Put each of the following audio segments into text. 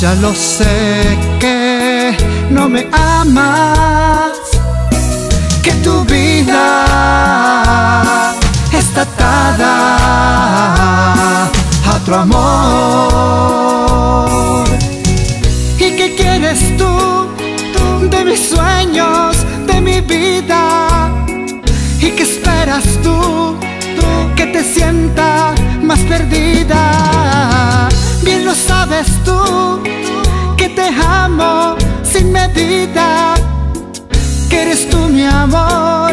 ya lo sé que no me amas. Que tu vida está atada a otro amor. ¿Y qué quieres tú de mis sueños, de mi vida? ¿Y qué esperas tú que te sienta más perdida? Bien lo sabes medida, que eres tú mi amor,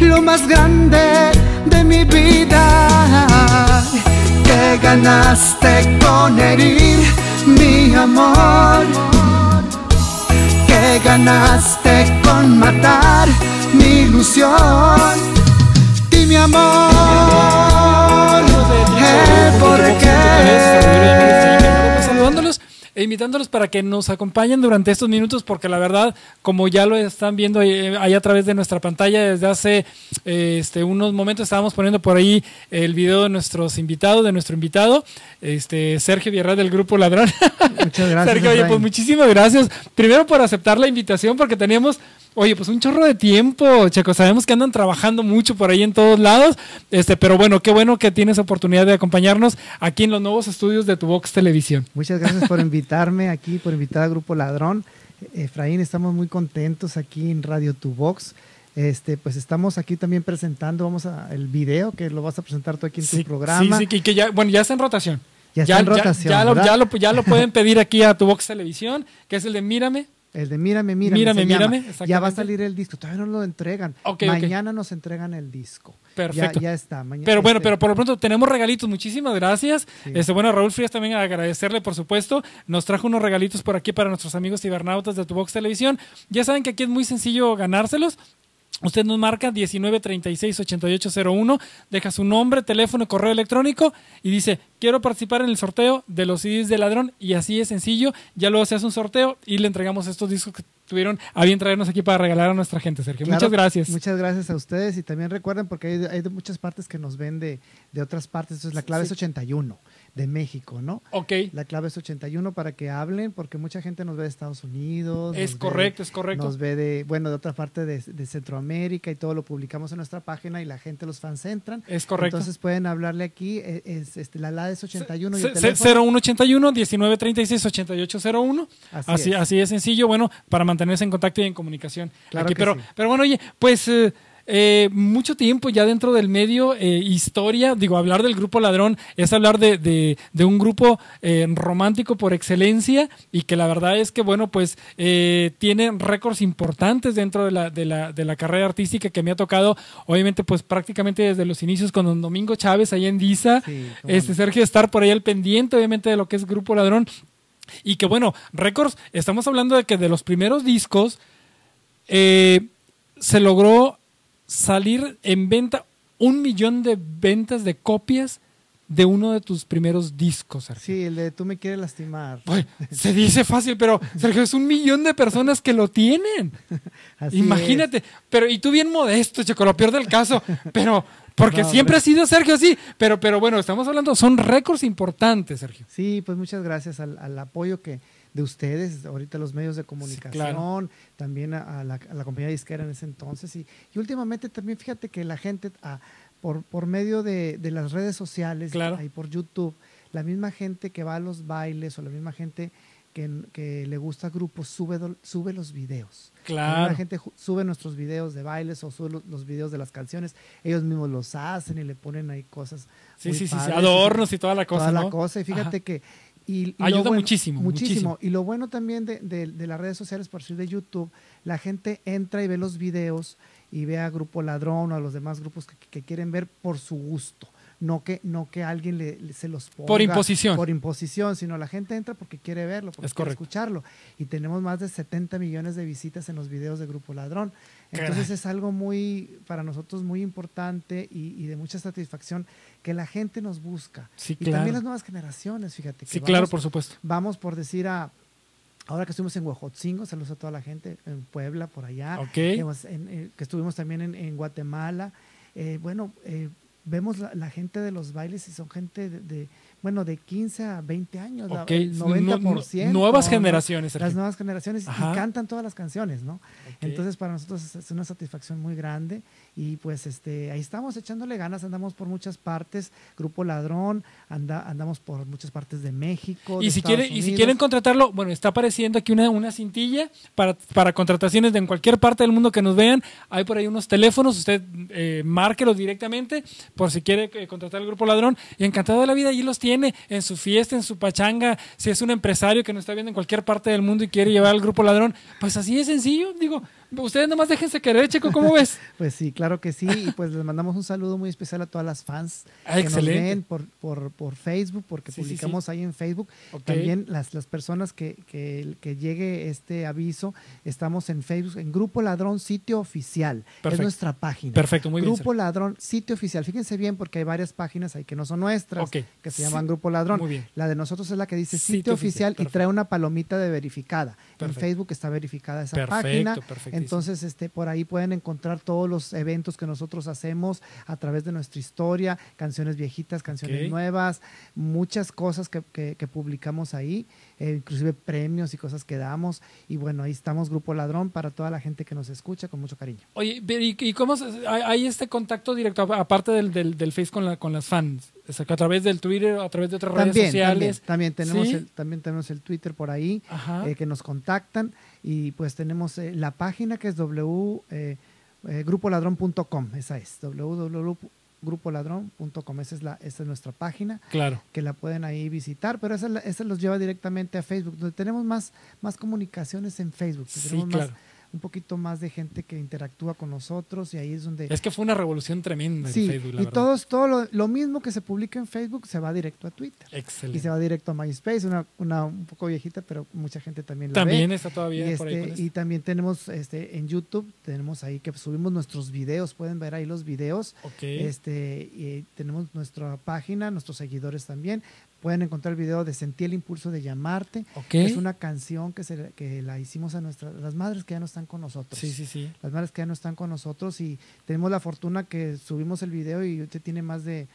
lo más grande de mi vida. Que ganaste con herir mi amor, que ganaste con matar mi ilusión. Y mi amor, el por qué. saludándolos e invitándolos para que nos acompañen durante estos minutos, porque la verdad, como ya lo están viendo ahí, ahí a través de nuestra pantalla, desde hace eh, este, unos momentos estábamos poniendo por ahí el video de nuestros invitados, de nuestro invitado, este Sergio Villarreal del Grupo Ladrón. Muchas gracias. Sergio, oye, pues muchísimas gracias. Primero por aceptar la invitación, porque teníamos, oye, pues un chorro de tiempo, Checo. Sabemos que andan trabajando mucho por ahí en todos lados. Este, pero bueno, qué bueno que tienes oportunidad de acompañarnos aquí en los nuevos estudios de Tu Vox Televisión. Muchas gracias por invitarme aquí, por invitar al Grupo Ladrón. Efraín, estamos muy contentos aquí en Radio Tu Vox. Este, pues estamos aquí también presentando, vamos a el video que lo vas a presentar tú aquí en Sí, tu programa. Sí, sí, que, que ya, bueno, ya está en rotación. Ya está en rotación, Ya, lo, ¿verdad? ya, lo, ya lo pueden pedir aquí a Tu Vox Televisión, que es el de Mírame. El de Mírame, Mírame. Mírame. Mírame, Ya va a salir el disco, todavía no lo entregan. Mañana nos entregan el disco. Perfecto. Ya, ya está. Mañana, Pero bueno, este, pero por lo pronto tenemos regalitos. Muchísimas gracias. Sí. Este, bueno, Raúl Frías también agradecerle, por supuesto. Nos trajo unos regalitos por aquí para nuestros amigos cibernautas de Tu Vox Televisión. Ya saben que aquí es muy sencillo ganárselos. Usted nos marca 1936-8801, deja su nombre, teléfono, correo electrónico y dice, quiero participar en el sorteo de los CDs de Ladrón y así es sencillo. Ya luego se hace un sorteo y le entregamos estos discos que tuvieron a bien traernos aquí para regalar a nuestra gente, Sergio. claro, Muchas gracias. Muchas gracias a ustedes y también recuerden porque hay, muchas partes que nos ven de, de otras partes. Entonces la clave Sí. es 81 de México, ¿no? ok, La clave es 81 para que hablen, porque mucha gente nos ve de Estados Unidos. es ve- correcto, es correcto. Nos ve de, bueno, de otra parte de, de Centroamérica y todo lo publicamos en nuestra página y la gente, los fans entran. Es correcto. Entonces pueden hablarle aquí, eh, es, este, la LAD es 81 y el Ce- teléfono. 0181 1936 8801. Así Así, es. así es sencillo, bueno, para mantenerse en contacto y en comunicación. Claro aquí. que pero, sí. pero bueno, oye, pues eh, eh, mucho tiempo ya dentro del medio, eh, historia, digo, hablar del grupo Ladrón es hablar de, de- de un grupo eh, romántico por excelencia y que la verdad es que, bueno, pues tiene récords importantes dentro de la, de, la, de la carrera artística que me ha tocado, obviamente, pues prácticamente desde los inicios con don Domingo Chávez ahí en Disa. Sí, este. Sergio estar por ahí al pendiente, obviamente, de lo que es Grupo Ladrón. Y que bueno, récords, estamos hablando de que de los primeros discos eh, se logró salir en venta un millón de ventas de copias de uno de tus primeros discos, Sergio. Sí, el de tú me quieres lastimar. Se dice fácil, pero Sergio, es un millón de personas que lo tienen. Así Imagínate. Pero, y tú bien modesto, Checo, lo peor del caso. Pero, porque No, siempre ha sido Sergio así. Pero, pero bueno, estamos hablando, son récords importantes, Sergio. Sí, pues muchas gracias al, al apoyo que de ustedes, ahorita los medios de comunicación, claro. también a, a la, a la compañía disquera en ese entonces. Y, y últimamente también fíjate que la gente, por, por medio de, de las redes sociales, Claro. ahí por YouTube, la misma gente que va a los bailes o la misma gente que, que le gusta grupos sube, sube los videos. La Claro. misma gente sube nuestros videos de bailes o sube los, los videos de las canciones. Ellos mismos los hacen y le ponen ahí cosas. Sí, muy sí, sí, adornos y toda la cosa, Toda la ¿no? cosa. Y fíjate Ajá. que. Y, Ayuda bueno- muchísimo, muchísimo. Y lo bueno también de, de- de las redes sociales, por decir de YouTube, la gente entra y ve los videos y ve a Grupo Ladrón o a los demás grupos que, que quieren ver por su gusto. no que, no que alguien le, le- se los ponga. Por imposición. Por imposición, sino la gente entra porque quiere verlo, porque Es quiere escucharlo. Y tenemos más de 70 millones de visitas en los videos de Grupo Ladrón. Entonces Caray. es algo muy, para nosotros muy importante y, y de mucha satisfacción que la gente nos busca. Sí, Y claro. también las nuevas generaciones, fíjate. que Sí, claro, vamos- por supuesto. Vamos por decir a, ahora que estuvimos en Huejotzingo, saludos a toda la gente, en Puebla, por allá, en- eh, que estuvimos también en, en Guatemala, eh, bueno, eh, vemos la, la gente de los bailes y son gente de, de, bueno, de 15 a 20 años, la- Ok, el nu- 90%. nuevas ¿no? generaciones, Las nuevas generaciones Ajá. y cantan todas las canciones, ¿no? Entonces para nosotros es- una satisfacción muy grande y pues este ahí estamos echándole ganas, andamos por muchas partes, Grupo Ladrón, anda, andamos por muchas partes de México. Y de si, quiere, y si quieren contratarlo, bueno, está apareciendo aquí una, una cintilla para, para contrataciones de en cualquier parte del mundo que nos vean. Hay por ahí unos teléfonos, usted eh, márquelos directamente por si quiere eh, contratar al Grupo Ladrón. Y encantado de la vida, allí los tiene en su fiesta, en su pachanga. Si es un empresario que nos está viendo en cualquier parte del mundo y quiere llevar al Grupo Ladrón, pues así de sencillo. Digo, ustedes nomás déjense querer, Checo, ¿cómo ves? Pues sí, claro que sí. Y pues les mandamos un saludo muy especial a todas las fans Ah, que nos ven por, por, por Facebook, porque Sí, sí, publicamos ahí en Facebook. Ok. También las, las personas que, que, que llegue este aviso, estamos en Facebook, en Grupo Ladrón Sitio Oficial. Es Perfecto. nuestra página. Perfecto, muy bien. Grupo Ladrón Sitio Oficial. Fíjense bien porque hay varias páginas ahí que no son nuestras, que se llaman Grupo Ladrón. Muy bien. La de nosotros es la que dice Sitio Sitio, Oficial, Oficial, y perfecto. trae una palomita de verificada. Perfecto. En Facebook está verificada esa Perfecto, página. perfectísimo. Entonces, este, por ahí pueden encontrar todos los eventos que nosotros hacemos a través de nuestra historia, canciones viejitas, canciones nuevas, muchas cosas que, que- que publicamos ahí, eh, inclusive premios y cosas que damos. Y bueno, ahí estamos, Grupo Ladrón, para toda la gente que nos escucha con mucho cariño. Oye, ¿y, cómo se- hay, hay este contacto directo, aparte del, del, del Face con, la, con las fans? O sea, que a través del Twitter, a través de otras redes sociales. también, también tenemos ¿Sí? el, también tenemos el Twitter por ahí. Eh, que nos contactan y pues tenemos eh, la página que es w eh, eh, esa es www.grupoladrón.com esa es la esa es nuestra página claro. que la pueden ahí visitar pero esa, esa los lleva directamente a Facebook donde tenemos más más comunicaciones en Facebook Sí, tenemos más- claro. Un poquito más de gente que interactúa con nosotros y ahí es donde Es que fue una revolución tremenda sí en Facebook, la y verdad. todos todo lo, lo mismo que se publica en Facebook se va directo a Twitter y Excelente. se va directo a MySpace una, una un poco viejita pero mucha gente también la ve También está todavía y, por ahí este, con esto. y también tenemos este en YouTube, tenemos ahí que subimos nuestros videos, pueden ver ahí los videos. Ok. Este, y tenemos nuestra página, nuestros seguidores también. Pueden encontrar el video de Sentí el impulso de llamarte. ok. Es una canción que, se, que la hicimos a nuestras las madres que ya no están con nosotros. Sí, sí, sí. Las madres que ya no están con nosotros y tenemos la fortuna que subimos el video y usted tiene más de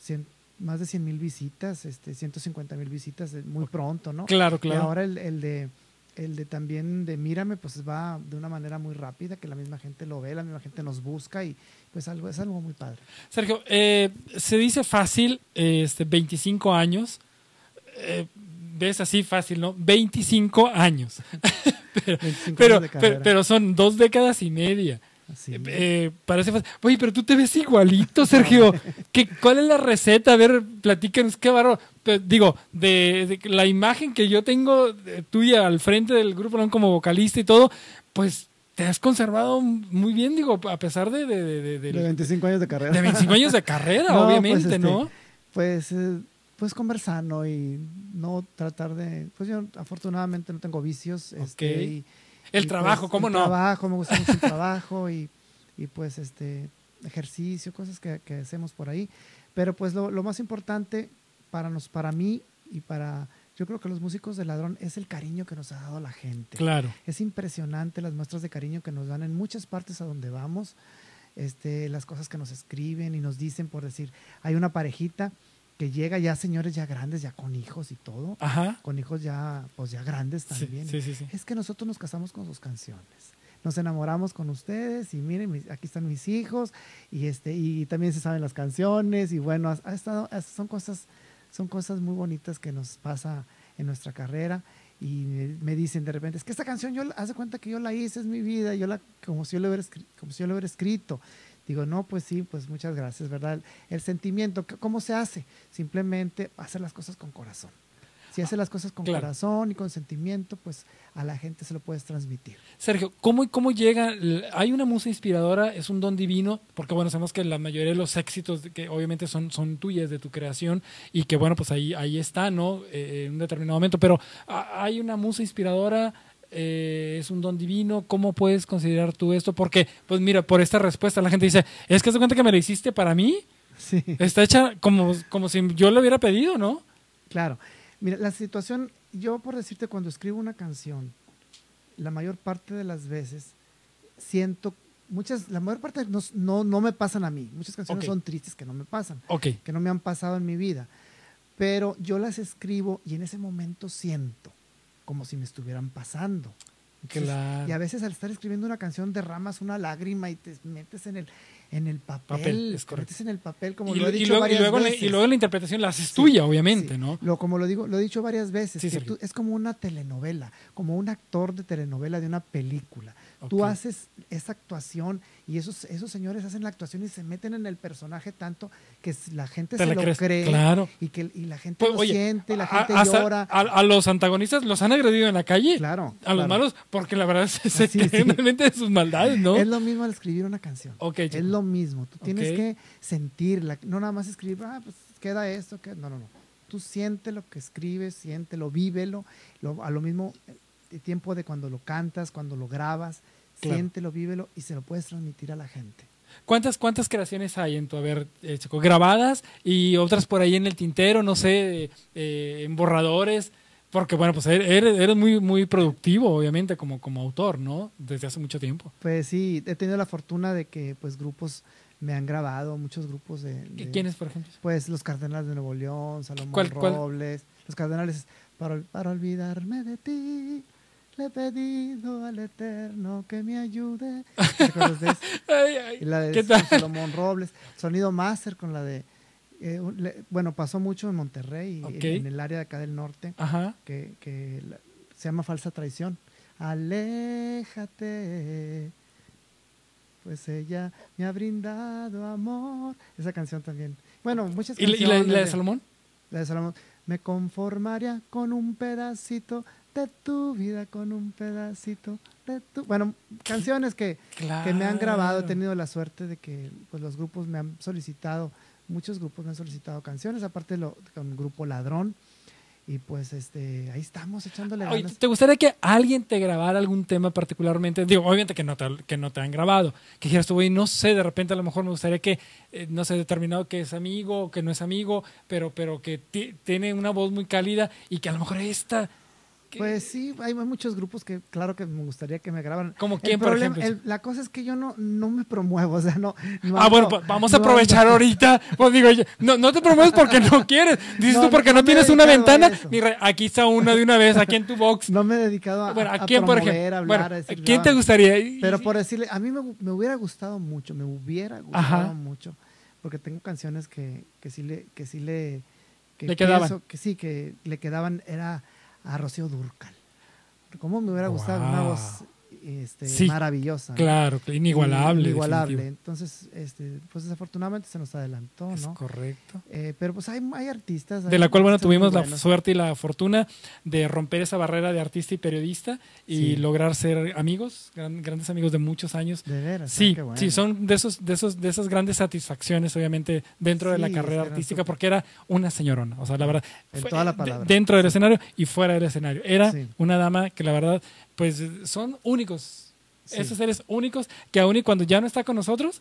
100 más de 100 mil visitas, este, 150 mil visitas eh, muy pronto, ¿no? Claro, Y claro. ahora el, el de el de también de Mírame, pues va de una manera muy rápida, que la misma gente lo ve, la misma gente nos busca y pues algo es algo muy padre. Sergio, eh, se dice fácil, eh, este, 25 años. Eh, ves así fácil, ¿no? 25 años. pero, 25 pero, años de pero, pero son dos décadas y media. Eh, eh, parece fácil. Oye, pero tú te ves igualito, Sergio. ¿Qué, ¿Cuál es la receta? A ver, platícanos, qué barro. digo, de, de la imagen que yo tengo de tuya al frente del grupo ¿no? como vocalista y todo, pues te has conservado muy bien, digo, a pesar de, de, de, de- de de 25 años de carrera. 25 años de carrera, No, pues, obviamente, este, ¿no? Pues eh, pues conversando y no tratar de pues yo afortunadamente no tengo vicios, este, Ok. y- El trabajo, pues, ¿cómo el no? Trabajo, me gusta mucho el trabajo y, y pues este ejercicio, cosas que, que hacemos por ahí. Pero pues lo, lo más importante para nos, para mí y para yo creo que los músicos de ladrón es el cariño que nos ha dado la gente. Claro. Es impresionante las muestras de cariño que nos dan en muchas partes a donde vamos, este, las cosas que nos escriben y nos dicen, por decir, hay una parejita que llega ya señores ya grandes, ya con hijos y todo, Ajá. con hijos ya, pues ya grandes también. sí, sí, sí. Es que nosotros nos casamos con sus canciones. Nos enamoramos con ustedes y miren, mis- aquí están mis hijos y este y también se saben las canciones y bueno, ha, ha estado, ha- son cosas son cosas muy bonitas que nos pasa en nuestra carrera y me, dicen de repente, es que esta canción yo de cuenta que yo la hice, es mi vida, yo la como si yo lo hubiera como si yo lo hubiera escrito. Digo, no, pues sí, pues muchas gracias, ¿verdad? El, sentimiento, ¿c- ¿cómo se hace? Simplemente hacer las cosas con corazón. Si haces las cosas con Claro. corazón y con sentimiento, pues a la gente se lo puedes transmitir. Sergio, ¿cómo, ¿cómo llega? Hay una musa inspiradora, es un don divino, porque bueno, sabemos que la mayoría de los éxitos que obviamente son, son tuyas, de tu creación, y que bueno, pues ahí, ahí está, ¿no? Eh, en un determinado momento, pero ¿ha- hay una musa inspiradora, eh, es un don divino, ¿cómo puedes considerar tú esto? Porque, pues mira, por esta respuesta la gente dice, es que se cuenta que me la hiciste para mí, Sí. está hecha como, como si yo le hubiera pedido, ¿no? Claro. Mira, la situación, yo por decirte, cuando escribo una canción, la mayor parte de las veces siento, muchas, la mayor parte no, no, no me pasan a mí. Muchas canciones son tristes que no me pasan, Ok, que no me han pasado en mi vida. Pero yo las escribo y en ese momento siento como si me estuvieran pasando. Entonces, Claro. Y a veces al estar escribiendo una canción derramas una lágrima y te metes en el, en el papel. Papel, es correcto. en el papel, como y, lo he y dicho luego, y, varias luego, la- veces. y luego la interpretación la haces Sí, tuya, obviamente, Sí. ¿no? Lo, como lo digo, lo he dicho varias veces, Sí, que tú- es como una telenovela, como un actor de telenovela de una película. Tú haces esa actuación y esos, esos señores hacen la actuación y se meten en el personaje tanto que la gente Te se lo crees, cree claro. y que y la gente Pues, lo oye, siente, la a- gente hasta llora. A, a los antagonistas los han agredido en la calle. Claro. A los claro. malos, porque la verdad se, se creen realmente de sus maldades, ¿no? Es lo mismo al escribir una canción. Ok, Es. Lo mismo. Tú tienes que sentirla, no nada más escribir, ah, pues queda esto, que no, no, no. Tú siente lo que escribes, siéntelo, vívelo. Lo, a lo mismo el tiempo de cuando lo cantas, cuando lo grabas, Claro. siéntelo, vívelo y se lo puedes transmitir a la gente. ¿Cuántas, ¿Cuántas creaciones hay en tu haber, eh? Grabadas y otras por ahí en el tintero, no sé, eh, en borradores. Porque, bueno, pues eres, eres muy, muy productivo, obviamente, como, como autor, ¿no? Desde hace mucho tiempo. Pues sí, he tenido la fortuna de que pues grupos me han grabado, muchos grupos de... de- ¿Quiénes, por ejemplo? Pues los Cardenales de Nuevo León, Salomón ¿Cuál- cuál? Robles, los Cardenales, para, para olvidarme de ti, le he pedido al Eterno que me ayude. ¿Te acuerdas de eso? Ay, ay, Y la de ¿Qué tal? Salomón Robles, Sonido Master con la de, eh, le- bueno, pasó mucho en Monterrey, Ok. en, en el área de acá del norte, Ajá. que, que la- se llama Falsa Traición. Aléjate, pues ella me ha brindado amor. Esa canción también. Bueno, muchas ¿Y, la- y canciones. la, y la de Salomón? La de Salomón. Me conformaría con un pedacito de tu vida, con un pedacito de tu... Bueno, canciones que, que me han grabado. He tenido la suerte de que pues, los grupos me han solicitado, muchos grupos me han solicitado canciones, aparte lo, con el grupo Ladrón. Y pues este ahí estamos echándole ganas. ¿Te gustaría que alguien te grabara algún tema particularmente? Digo, obviamente que no te, que no te han grabado. Que dijeras tú, güey, no sé, de repente a lo mejor me gustaría que, eh, no sé, determinado que es amigo o que no es amigo, pero, pero que ti- tiene una voz muy cálida y que a lo mejor esta... Pues sí, hay muchos grupos que claro que me gustaría que me grabaran. ¿Como quién, por ejemplo? el- la cosa es que yo no, no me promuevo, o sea, no... no ah, bueno, pues vamos a no aprovechar ahorita. Pues digo, no, no te promueves porque no quieres. Dices No, tú porque no no, tienes una ventana. Ni aquí está una de una vez, aquí en tu box. No me he dedicado a, bueno, a ¿a quién, por promover, ejemplo? hablar, Bueno, a decir, ¿quién te gustaría? Pero por decirle, a mí me, me hubiera gustado mucho, me hubiera gustado Ajá. mucho, porque tengo canciones que, que sí le, que sí le, que Le quedaban. pienso que sí, que le quedaban, era a Rocío Durcal. ¿Cómo me hubiera gustado? Una Wow. voz este, Sí, maravillosa. ¿no? Claro, inigualable. Inigualable. Entonces, este, pues desafortunadamente se nos adelantó, Es ¿no? correcto. Eh, pero pues hay, hay artistas. de la cual, bueno, tuvimos la buenos. suerte y la fortuna de romper esa barrera de artista y periodista y Sí. lograr ser amigos, gran- grandes amigos de muchos años. De veras. ah, Sí, qué bueno. sí, son de esos, de esos, de esas grandes satisfacciones, obviamente, dentro de la carrera artística, porque era una señorona, o sea, la verdad, En fue- toda la palabra. dentro del escenario y fuera del escenario. Era una dama que la verdad, pues, son únicos, Sí. esos seres únicos que aún y cuando ya no está con nosotros,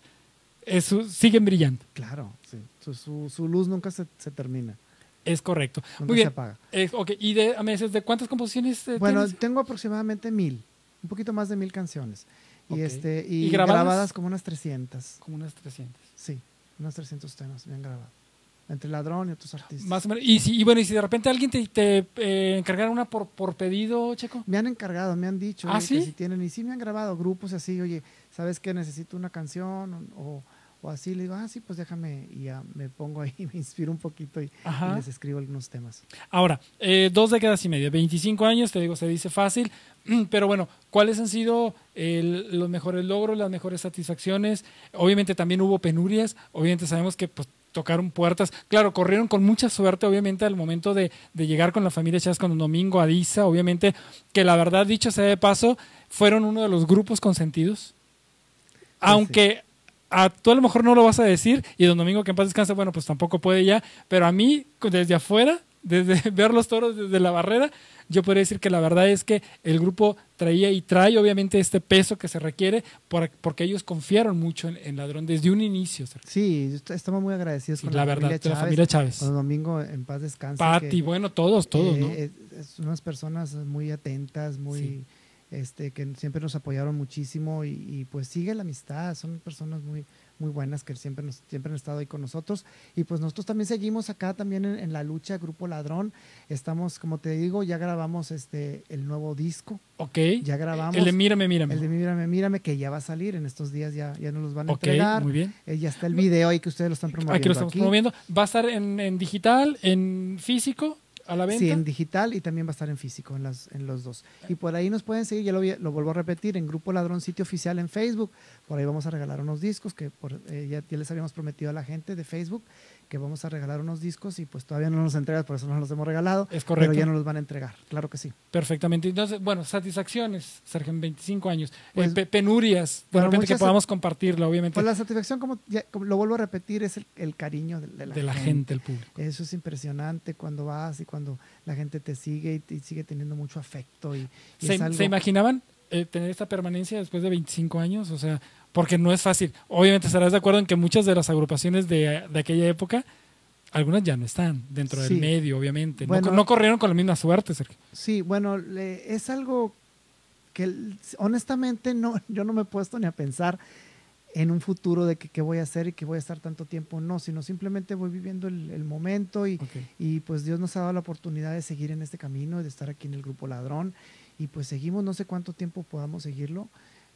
eh, su- siguen brillando. Claro, sí. Su, su, su luz nunca se, se termina, Es correcto. nunca Muy se bien. apaga. Eh, ok, ¿y de a meses de cuántas composiciones eh, Bueno, tienes? tengo aproximadamente mil, un poquito más de mil canciones. Y, este, y, ¿Y grabadas? grabadas? como unas 300. Como unas 300. Sí, unos 300 temas me han grabado. Entre Ladrón y otros artistas. Más o menos. Y, si, y bueno, y si de repente alguien te, te eh, encargara una por, por pedido, Checo. Me han encargado, me han dicho ¿Ah, oye, sí? que si tienen, y sí me han grabado grupos así, oye, ¿sabes que necesito una canción? O, o así, le digo, ah, sí, pues déjame, y ya me pongo ahí, me inspiro un poquito y, y les escribo algunos temas. Ahora, eh, dos décadas y media, 25 años, te digo, se dice fácil, pero bueno, ¿cuáles han sido el- los mejores logros, las mejores satisfacciones? Obviamente también hubo penurias, obviamente sabemos que pues, tocaron puertas. Claro, corrieron con mucha suerte, obviamente, al momento de, de llegar con la familia Chávez con Domingo Adiza, obviamente, que la verdad, dicho sea de paso, fueron uno de los grupos consentidos. Aunque a tú a lo mejor no lo vas a decir, y don Domingo que en paz descanse, bueno, pues tampoco puede ya, pero a mí, desde afuera, desde ver los toros desde la barrera, yo podría decir que la verdad es que el grupo traía y trae obviamente este peso que se requiere por, porque ellos confiaron mucho en, Ladrón desde un inicio. Sí, estamos muy agradecidos con la, verdad, familia Chávez, la familia Chávez. Con Domingo en paz descanse. Pati, bueno, todos, todos, ¿no? Eh, es unas personas muy atentas, muy... Este, que siempre nos apoyaron muchísimo y, y pues sigue la amistad, son personas muy, muy buenas que siempre, nos, siempre han estado ahí con nosotros. Y pues nosotros también seguimos acá también en, la lucha Grupo Ladrón. Estamos, como te digo, ya grabamos este el nuevo disco. Ok. Ya grabamos. El de Mírame, Mírame. El de Mírame, Mírame, que ya va a salir en estos días, ya, ya nos los van a entregar. muy bien. Eh, ya está el video ahí que ustedes lo están promoviendo. Aquí lo estamos promoviendo. ¿Va a estar en, en digital, en físico? A la venta. Sí, en digital y también va a estar en físico, en, las, en los dos. Y por ahí nos pueden seguir, ya lo, lo vuelvo a repetir, en Grupo Ladrón Sitio Oficial en Facebook. Por ahí vamos a regalar unos discos que por, eh, ya, ya, les habíamos prometido a la gente de Facebook que vamos a regalar unos discos y pues todavía no nos entregan, por eso no los hemos regalado. Es correcto. Pero ya nos los van a entregar, claro que sí. Perfectamente. Entonces, bueno, satisfacciones, Sergio, en 25 años. Pues, penurias, de repente que podamos compartirlo, obviamente. Pues la satisfacción, como, lo vuelvo a repetir, es el, cariño de, la, gente. el público. Eso es impresionante cuando vas y cuando la gente te sigue y, sigue teniendo mucho afecto. Y, ¿Se, imaginaban eh, tener esta permanencia después de 25 años? O sea, porque no es fácil. Obviamente estarás de acuerdo en que muchas de las agrupaciones de, aquella época, algunas ya no están dentro del medio, obviamente. no, corrieron con la misma suerte, Sergio. Sí, bueno, es algo que honestamente no, yo no me he puesto ni a pensar en un futuro de que qué voy a hacer y que voy a estar tanto tiempo, no, sino simplemente voy viviendo el, momento y, y, pues Dios nos ha dado la oportunidad de seguir en este camino, de estar aquí en el grupo Ladrón y pues seguimos, no sé cuánto tiempo podamos seguirlo,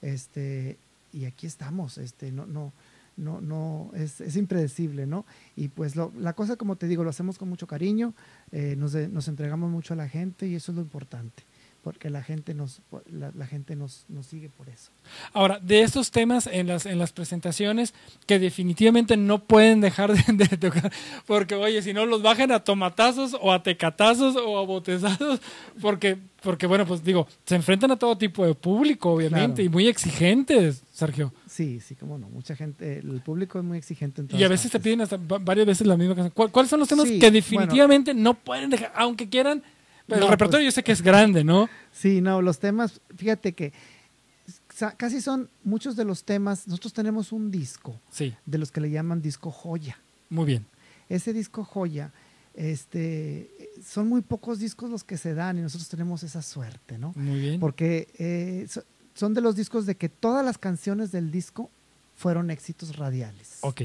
este, y aquí estamos, este, no, no, no, no, es, es impredecible, ¿no? Y pues lo, la cosa, como te digo, lo hacemos con mucho cariño, eh, nos, nos entregamos mucho a la gente y eso es lo importante porque la gente nos la, gente nos, nos, sigue por eso. Ahora, de estos temas en las en las presentaciones que definitivamente no pueden dejar de, tocar, porque oye, si no los bajan a tomatazos o a tecatazos o a botezazos, porque porque bueno, pues digo, se enfrentan a todo tipo de público, obviamente, y muy exigentes, Sergio. Sí, sí, como no. Mucha gente, el público es muy exigente. y a veces te piden hasta varias veces la misma canción. ¿Cuáles son los temas que definitivamente no pueden dejar, aunque quieran? Pero el repertorio pues yo sé que es grande, ¿no? Sí, no, los temas, fíjate que casi son muchos de los temas. Nosotros tenemos un disco sí. de los que le llaman disco joya. Muy bien. Ese disco joya, este, son muy pocos discos los que se dan y nosotros tenemos esa suerte, ¿no? Muy bien. Porque eh, son de los discos de que todas las canciones del disco fueron éxitos radiales. Ok.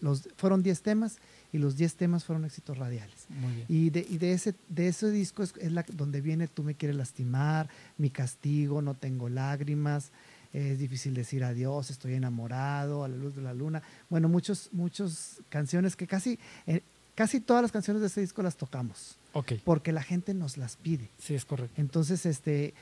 Los, fueron 10 temas y los 10 temas fueron éxitos radiales. Muy bien. Y, de, y de, ese, de ese disco es, la, donde viene Tú me quieres lastimar, Mi castigo, No tengo lágrimas, Es difícil decir adiós, Estoy enamorado, A la luz de la luna. Bueno, muchos, muchos canciones que casi, eh, casi todas las canciones de ese disco las tocamos. Ok. Porque la gente nos las pide. Sí, es correcto. Entonces, este,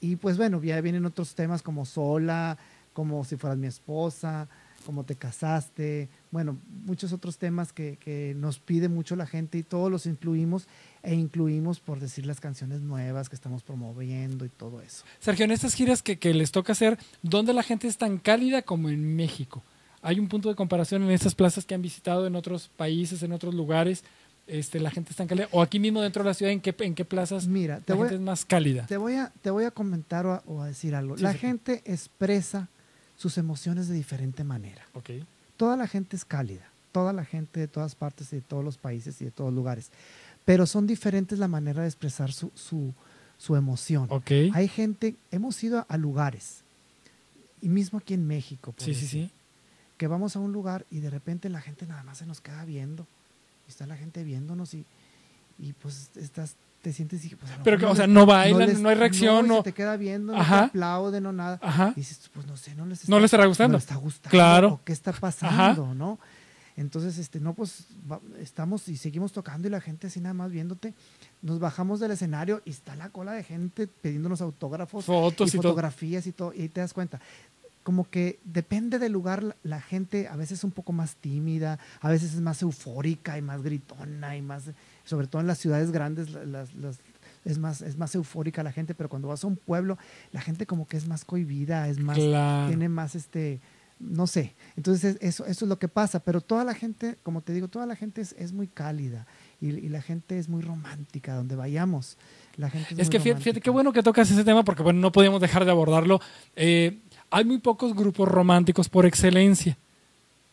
y pues bueno, ya vienen otros temas como Sola, como Si fueras mi esposa, cómo te casaste, bueno, muchos otros temas que, nos pide mucho la gente y todos los incluimos e incluimos, por decir, las canciones nuevas que estamos promoviendo y todo eso. Sergio, en estas giras que, les toca hacer, ¿dónde la gente es tan cálida como en México? ¿Hay un punto de comparación en estas plazas que han visitado en otros países, en otros lugares? Este, la gente es tan cálida o aquí mismo dentro de la ciudad en qué en qué plazas Mira, la gente es más cálida te voy a te voy a comentar o a, decir algo la gente expresa sus emociones de diferente manera. Okay. Toda la gente es cálida, toda la gente de todas partes y de todos los países y de todos lugares, pero son diferentes la manera de expresar su, su, emoción. Okay. Hay gente, hemos ido a lugares, y mismo aquí en México, sí, sí, sí. que vamos a un lugar y de repente la gente nada más se nos queda viendo, y está la gente viéndonos y, y pues estás te sientes y pues, pero que, o sea no bailan no, hay reacción no, te queda viendo no te aplauden o nada. Ajá. y dices pues no sé no les está, no les estará gustando. no les está gustando claro. qué está pasando no entonces este no pues estamos y seguimos tocando y la gente así nada más viéndote. Nos bajamos del escenario y está la cola de gente pidiéndonos autógrafos fotos y, fotografías y todo y te das cuenta. Como que depende del lugar, la gente a veces es un poco más tímida, a veces es más eufórica y más gritona y más, sobre todo en las ciudades grandes, la- las, las- es, más, es más eufórica la gente, pero cuando vas a un pueblo, la gente como que es más cohibida, es más, Claro. tiene más este, no sé. Entonces es- eso, eso es lo que pasa, pero toda la gente, como te digo, toda la gente es, es muy cálida y, y la gente es muy romántica, donde vayamos. La gente es, que fíjate, fíjate qué bueno que tocas ese tema porque bueno, no podíamos dejar de abordarlo. Eh, hay muy pocos grupos románticos por excelencia.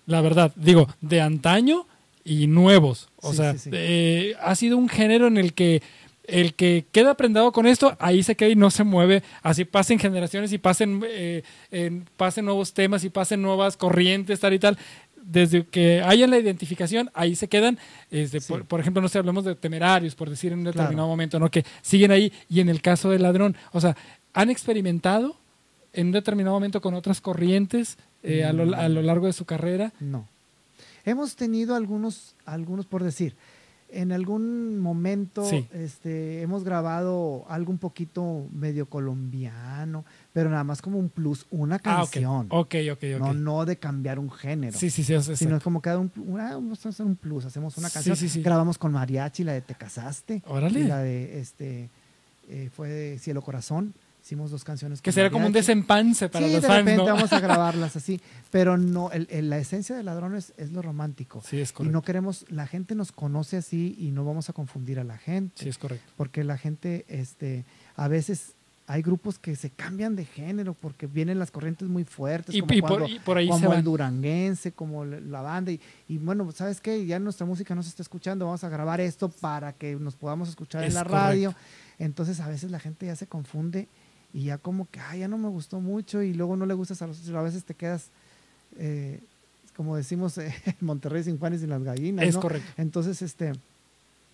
La verdad, digo, de antaño y nuevos. O Sí, sea, sí, sí. eh, ha sido un género en el que el que queda prendado con esto, ahí se queda y no se mueve. Así pasen generaciones y pasen, eh, en- pasen nuevos temas y pasen nuevas corrientes, tal y tal. Desde que haya la identificación, ahí se quedan. Este, por, por ejemplo, no sé, hablemos de temerarios, por decir en un determinado Claro. momento, ¿no? Que siguen ahí. Y en el caso del ladrón, o sea, han experimentado en un determinado momento con otras corrientes eh, a, lo, a lo largo de su carrera. No. Hemos tenido algunos, algunos por decir, en algún momento Sí. este, hemos grabado algo un poquito medio colombiano, pero nada más como un plus, una Ah, canción. Ok, ok, ok. No, no de cambiar un género. Sí, sí, sí. Sino es como que un, pl- una- vamos a hacer un plus, hacemos una canción. sí, sí. Grabamos con mariachi, la de Te casaste. Órale. Y la de este eh, fue de Cielo Corazón. Hicimos dos canciones. que será como un desempance para sí, los de fans, repente ¿no? vamos a grabarlas así, pero no, el- el- la esencia de Ladrones es lo romántico. Sí, es y correcto. no queremos, la gente nos conoce así y no vamos a confundir a la gente, Sí, es correcto. porque la gente, este, a veces hay grupos que se cambian de género porque vienen las corrientes muy fuertes, Y, como, y por, cuando- y por ahí se como el duranguense, como la la banda, y, y bueno, ¿sabes qué? Ya nuestra música no se está escuchando, vamos a grabar esto para que nos podamos escuchar Es en la correcto. radio. Entonces a veces la gente ya se confunde y ya como que, ay, ya no me gustó mucho y luego no le gustas a los a veces te quedas, eh, como decimos eh, Monterrey, sin y sin las gallinas. Es ¿no? correcto. Entonces, este,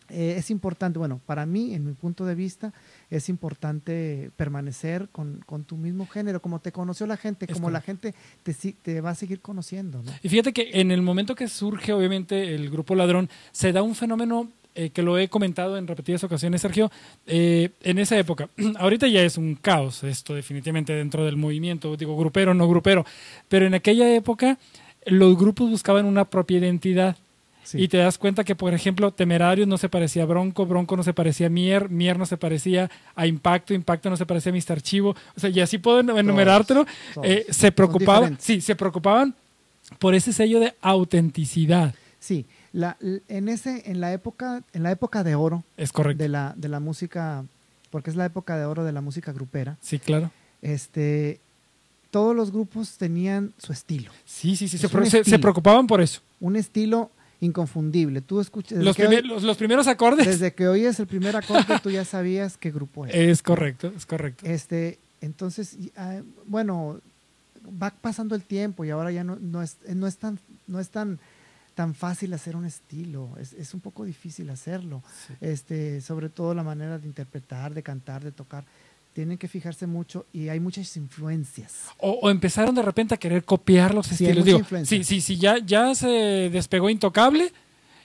eh, es importante, bueno, para mí, en mi punto de vista, es importante permanecer con, con tu mismo género, como te conoció la gente, Es como la gente te, te va a seguir conociendo, ¿no? Y fíjate que en el momento que surge, obviamente, el grupo Ladrón, se da un fenómeno eh, que lo he comentado en repetidas ocasiones, Sergio, eh, en esa época. Ahorita ya es un caos esto, definitivamente, dentro del movimiento, digo, grupero, no grupero, pero en aquella época los grupos buscaban una propia identidad. Sí. Y te das cuenta que, por ejemplo, Temerarios no se parecía a Bronco, Bronco no se parecía a Mier, Mier no se parecía a Impacto, Impacto no se parecía a Mr. Archivo. O sea, y así puedo enumerártelo. todos. Eh, se preocupaban, sí, se preocupaban por ese sello de autenticidad. Sí, la, en, ese, en, la época, en la época de oro Es correcto. de la, de la música, porque es la época de oro de la música grupera, Sí, claro. este, todos los grupos tenían su estilo, Sí, sí, sí. Se, pro- se- preocupaban por eso. un estilo inconfundible. Tú escuchas, Los, que, primer- oy- los, los primeros acordes. desde que oyes el primer acorde, tú ya sabías qué grupo era. Es correcto, es correcto. Este, entonces, ah, bueno, va pasando el tiempo y ahora ya no, no, es, no es tan, no es tan, tan fácil hacer un estilo, es, es un poco difícil hacerlo. Sí. Este, sobre todo la manera de interpretar, de cantar, de tocar. Tienen que fijarse mucho y hay muchas influencias. O, o empezaron de repente a querer copiar los Sí, estilos. Digo, sí, sí, sí, ya, ya se despegó Intocable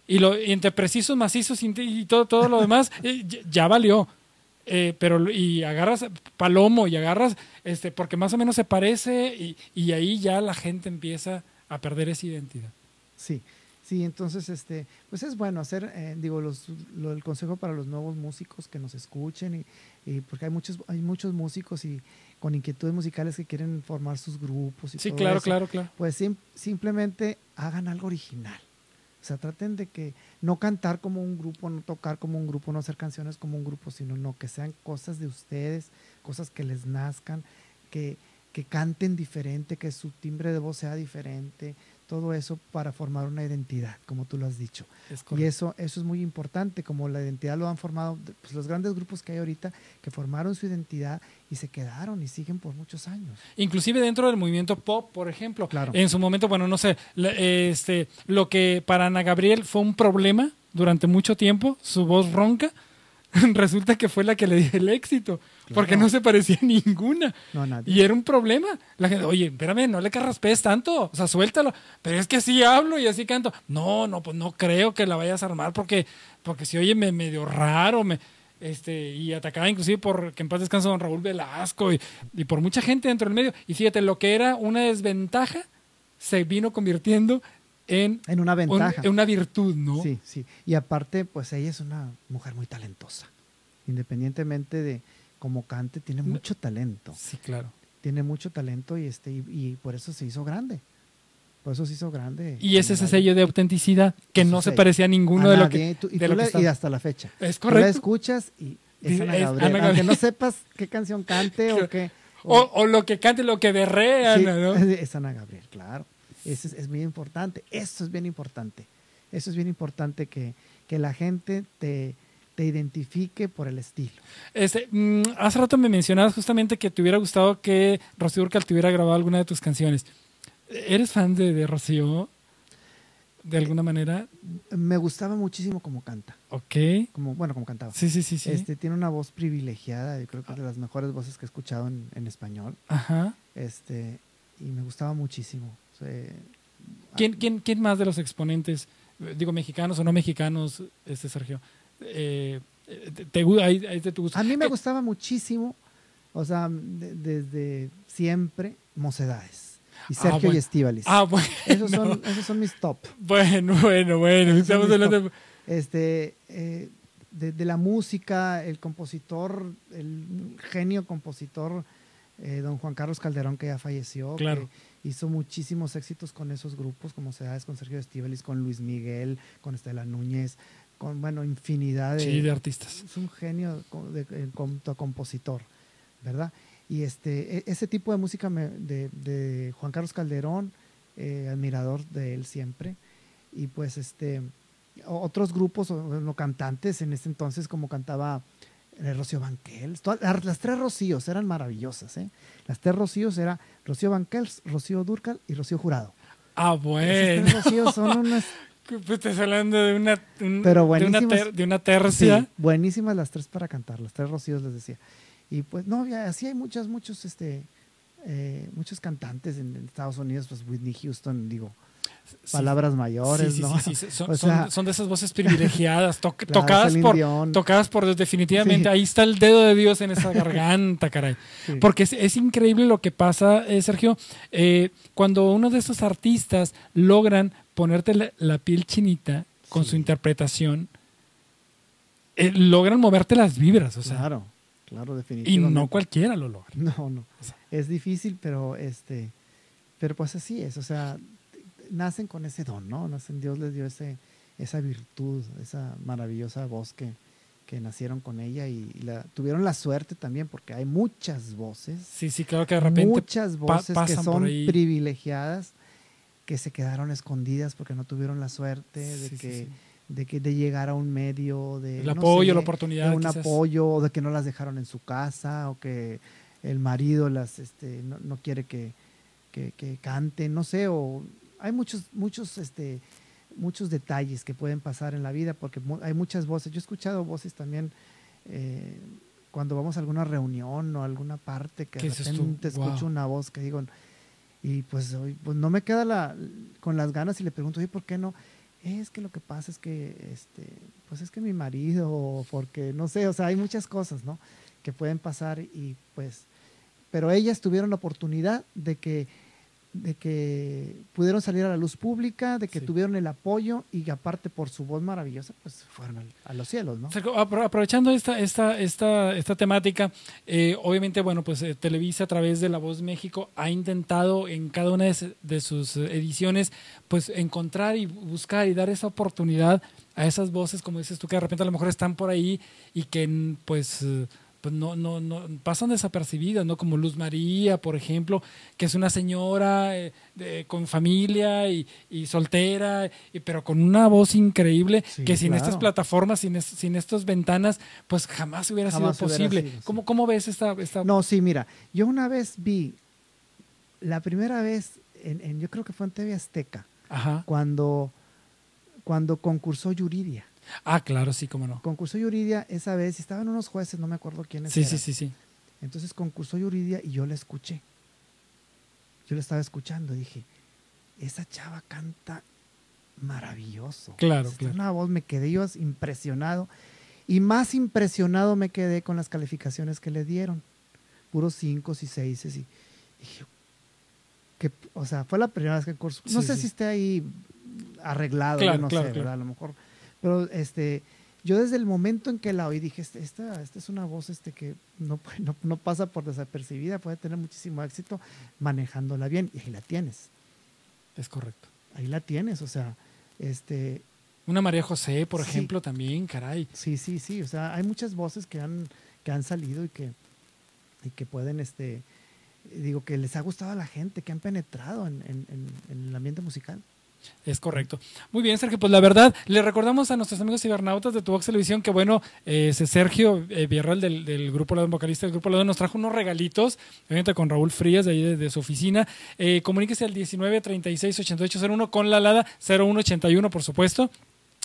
y, lo, y entre precisos, macizos y, y todo, todo lo demás, eh, ya, ya valió. Eh, pero y agarras Palomo y agarras, este, porque más o menos se parece y, y ahí ya la gente empieza a perder esa identidad. Sí, sí, entonces, este, pues es bueno hacer, eh, digo, los, lo, el consejo para los nuevos músicos que nos escuchen y, y porque hay muchos, hay muchos músicos y con inquietudes musicales que quieren formar sus grupos y Sí, todo claro, eso. claro, claro. Pues sim- simplemente hagan algo original. O sea, traten de que no cantar como un grupo, no tocar como un grupo, no hacer canciones como un grupo, sino no, que sean cosas de ustedes, cosas que les nazcan, que, que canten diferente, que su timbre de voz sea diferente, todo eso para formar una identidad, como tú lo has dicho. Es Y eso, eso es muy importante, como la identidad lo han formado pues, los grandes grupos que hay ahorita, que formaron su identidad y se quedaron y siguen por muchos años. Inclusive dentro del movimiento pop, por ejemplo. Claro. En su momento, bueno, no sé, este, lo que para Ana Gabriel fue un problema durante mucho tiempo, su voz ronca, resulta que fue la que le dio el éxito, porque no se parecía a ninguna. No, nadie. Y era un problema. La gente, oye, espérame, no le carraspees tanto, o sea, suéltalo. Pero es que así hablo y así canto. No, no, pues no creo que la vayas a armar porque, porque si oye me- medio raro. Me... este, y atacada inclusive por que en paz descansa don Raúl Velasco y, y por mucha gente dentro del medio. Y fíjate, lo que era una desventaja se vino convirtiendo en, En una un- ventaja. en una virtud, ¿no? Sí, sí. Y aparte, pues ella es una mujer muy talentosa. Independientemente de cómo cante, tiene mucho talento. Sí, claro. Tiene mucho talento y, este, y, y por eso se hizo grande. Por eso se hizo grande. Y es ese sello de autenticidad que no se parecía a ninguno A de lo nadie, que. y tú- y, de tú lo que la- y hasta la fecha. Es Tú la correcto. escuchas y es Ana Gabriel. Ana Aunque Gabriel. no sepas qué canción cante o qué. O, o lo que cante, lo que berrea, Sí, ¿no? es Ana Gabriel, claro. Eso es, es muy importante. Eso es bien importante. Eso es bien importante que, que la gente te, te identifique por el estilo. Este, mm, hace rato me mencionabas justamente que te hubiera gustado que Rocío Urcal te hubiera grabado alguna de tus canciones. ¿Eres fan de, de Rocío? De alguna manera. Me gustaba muchísimo cómo canta. Ok. Como, bueno, como cantaba. Sí, sí, sí, sí. Este, tiene una voz privilegiada. Yo creo que es de las mejores voces que he escuchado en, en español. Ajá. Este, y me gustaba muchísimo. O sea, ¿Quién, quién, quién más de los exponentes, digo, mexicanos o no mexicanos, este Sergio? Eh, te, te, gu- ahí- ahí te tu gusto. A mí me ¿Qué- gustaba muchísimo, o sea, de- desde siempre, Mocedades. Y Ah, Sergio y bueno. Estíbalis. Ah, bueno. esos, son, esos son mis top. Bueno, bueno, bueno. Esos Estamos hablando de- Este, eh, de, de la música, el compositor, el genio compositor, eh, don Juan Carlos Calderón, que ya falleció, Claro. que hizo muchísimos éxitos con esos grupos, como Mocedades, con Sergio Estíbalis, con Luis Miguel, con Estela Núñez, con, bueno, infinidad de, Sí, de artistas. es un genio de, cuanto a compositor, ¿verdad? Y este, e- ese tipo de música me- de, de Juan Carlos Calderón, eh, admirador de él siempre, y pues este, otros grupos o, o cantantes en ese entonces como cantaba eh, Rocío Banquels, todas- las, tres Rocíos eran maravillosas, ¿eh? Las tres Rocíos era Rocío Banquels, Rocío Durcal y Rocío Jurado. Ah, bueno. tres Rocíos son unas estás hablando de una, un- Pero de una, ter- de una tercia. Sí, buenísimas las tres para cantar, las tres rocíos les decía. Y pues no, así hay muchas, muchos, este, eh, muchos cantantes en, en Estados Unidos, pues Whitney Houston, digo, Sí. palabras mayores, Sí, sí, ¿no? sí, sí, Son, O son- sea, son de esas voces privilegiadas, to- claro, tocadas, por, Dion, tocadas por definitivamente. Ahí está el dedo de Dios en esa garganta, caray. Porque es, es increíble lo que pasa, eh, Sergio, eh, cuando uno de estos artistas logran ponerte la, la piel chinita con Sí. su interpretación, eh, logran moverte las vibras, o sea, claro, claro, y definitivamente. no cualquiera lo logra. No, no. O sea. Es difícil, pero este, pero pues así es. O sea, nacen con ese don, ¿no? Nacen, Dios les dio ese, esa virtud, esa maravillosa voz que, que nacieron con ella y, la, tuvieron la suerte también, porque hay muchas voces, Sí, sí, claro que de repente muchas voces que pasan son privilegiadas, que se quedaron escondidas porque no tuvieron la suerte de Sí, que sí. de que de llegar a un medio de el no apoyo, sé, la oportunidad. de un quizás. apoyo o de que no las dejaron en su casa o que el marido las este no, no quiere que, que, que canten no sé o hay muchos muchos este muchos detalles que pueden pasar en la vida porque hay muchas voces yo he escuchado voces también eh, cuando vamos a alguna reunión o alguna parte que ¿Qué de repente escucho Wow. una voz que digo y pues, hoy, pues no me queda la, con las ganas y le pregunto, oye, ¿por qué no? Es que lo que pasa es que, este, pues es que mi marido, porque, no sé, o sea, hay muchas cosas, ¿no? Que pueden pasar y pues, pero ellas tuvieron la oportunidad de que, de que pudieron salir a la luz pública, de que Sí. tuvieron el apoyo y aparte por su voz maravillosa, pues fueron al- a los cielos, ¿no? Aprovechando esta, esta, esta, esta temática, eh, obviamente, bueno, pues eh, Televisa a través de La Voz México ha intentado en cada una de, sus ediciones, pues encontrar y buscar y dar esa oportunidad a esas voces, como dices tú, que de repente a lo mejor están por ahí y que pues... eh, pues no, no, no pasan desapercibidas, ¿no? Como Luz María, por ejemplo, que es una señora eh, de- con familia y, y soltera, y- pero con una voz increíble Sí, que sin claro. estas plataformas, sin, es- sin estas ventanas, pues jamás hubiera Jamás sido hubiera posible. sido, sí. ¿Cómo, ¿Cómo ves esta, esta No, sí, mira, yo una vez vi, la primera vez, en, en- yo creo que fue en TV Azteca, Ajá. cuando, cuando concursó Yuridia. Ah, claro, sí, cómo no. Concursó Yuridia esa vez estaban unos jueces, no me acuerdo quiénes Sí, eran. sí, sí, sí. Entonces concursó Yuridia y yo la escuché. Yo la estaba escuchando y dije, esa chava canta maravilloso. Claro, Está claro. Una voz, me quedé yo impresionado. Y más impresionado me quedé con las calificaciones que le dieron. Puros cinco y seis. Y dije, que, o sea, fue la primera vez que el curso. No sé si esté ahí arreglado, yo no sé, ¿verdad? A lo mejor. Pero este, yo desde el momento en que la oí dije, este, esta, esta es una voz este, que no, no, no, pasa por desapercibida, puede tener muchísimo éxito manejándola bien. Y ahí la tienes. Es correcto. Ahí la tienes, o sea, este... Una María José, por ejemplo, también, caray. Sí, sí, sí. O sea, hay muchas voces que han, que han salido y que, y que pueden, este, digo, que les ha gustado a la gente, que han penetrado en, en, el ambiente musical. Es correcto. Muy bien, Sergio. Pues la verdad, le recordamos a nuestros amigos cibernautas de Tuvox Televisión que, bueno, eh, Sergio Villarreal del, Grupo Ladón, vocalista del Grupo Ladón, nos trajo unos regalitos, obviamente con Raúl Frías de ahí de, su oficina. Eh, comuníquese al 19 36 8801 con la LADA 0181, por supuesto.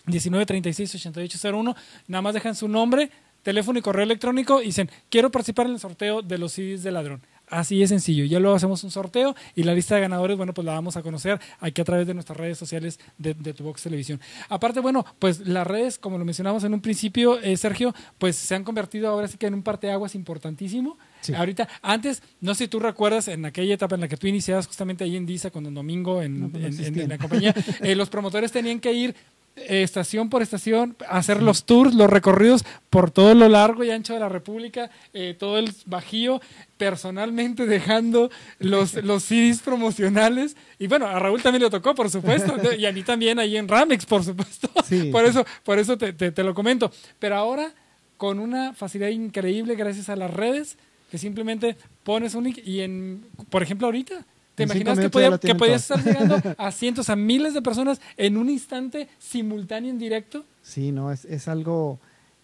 19 36 8801. Nada más dejan su nombre, teléfono y correo electrónico y dicen, quiero participar en el sorteo de los CDs de Ladrón. Así es sencillo. Ya luego hacemos un sorteo y la lista de ganadores, bueno, pues la vamos a conocer aquí a través de nuestras redes sociales de, de Tu Box Televisión. Aparte, bueno, pues las redes, como lo mencionamos en un principio, eh, Sergio, pues se han convertido ahora sí que en un parteaguas importantísimo. Ahorita, antes, no sé si tú recuerdas en aquella etapa en la que tú iniciabas justamente ahí en DISA, cuando domingo en, pues en, la compañía, eh, los promotores tenían que ir estación por estación, hacer los tours, los recorridos por todo lo largo y ancho de la República, eh, todo el Bajío, personalmente dejando los, los CDs promocionales. Y bueno, a Raúl también le tocó, por supuesto, y a mí también ahí en Ramex, por supuesto. Por eso, por eso te, te, lo comento. Pero ahora, con una facilidad increíble gracias a las redes, que simplemente pones un link y en, por ejemplo, ahorita ¿Te imaginas que, podía, que podías estar llegando a cientos, a miles de personas en un instante simultáneo en directo? Sí, no, es, es algo